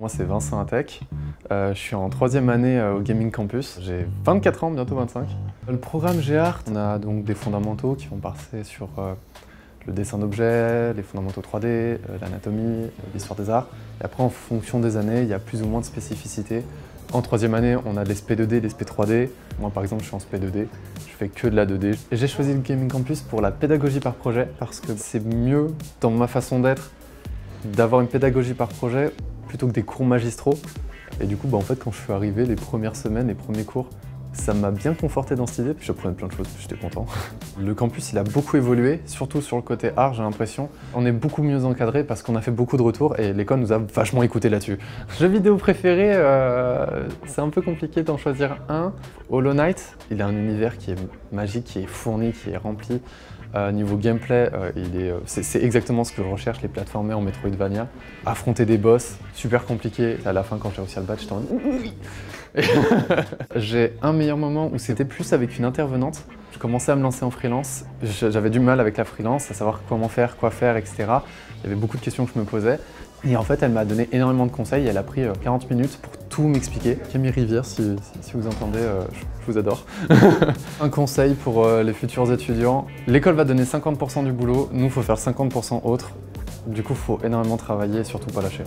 Moi c'est Vincent Atec, euh, je suis en troisième année euh, au Gaming Campus, j'ai 24 ans, bientôt 25. Le programme GART, on a donc des fondamentaux qui vont passer sur euh, le dessin d'objets, les fondamentaux 3D, l'anatomie, l'histoire des arts. Et après en fonction des années, il y a plus ou moins de spécificités. En troisième année, on a les SP2D, les SP3D. Moi par exemple, je suis en SP2D, je fais que de la 2D. Et j'ai choisi le Gaming Campus pour la pédagogie par projet parce que c'est mieux dans ma façon d'être d'avoir une pédagogie par projet plutôt que des cours magistraux. Et du coup, bah, en fait, quand je suis arrivé, les premières semaines, les premiers cours, ça m'a bien conforté dans cette idée, puis j'apprenais plein de choses, j'étais content. Le campus, il a beaucoup évolué, surtout sur le côté art, j'ai l'impression. On est beaucoup mieux encadré parce qu'on a fait beaucoup de retours et l'école nous a vachement écouté là-dessus. Jeu vidéo préféré, euh, c'est un peu compliqué d'en choisir un. Hollow Knight, il a un univers qui est magique, qui est fourni, qui est rempli. Euh, niveau gameplay, euh, euh, c'est exactement ce que je recherche, les plateformers en Metroidvania. Affronter des boss, super compliqué. À la fin, quand j'ai réussi à le battre, j'étais en J'ai un meilleur moment où c'était plus avec une intervenante. Je commençais à me lancer en freelance. J'avais du mal avec la freelance, à savoir comment faire, quoi faire, etc. Il y avait beaucoup de questions que je me posais. Et en fait, elle m'a donné énormément de conseils. Elle a pris 40 minutes pour tout m'expliquer. Camille Rivière, si, vous entendez, je, vous adore. Un conseil pour les futurs étudiants. L'école va donner 50% du boulot. Nous, faut faire 50% autre. Du coup, il faut énormément travailler et surtout pas lâcher.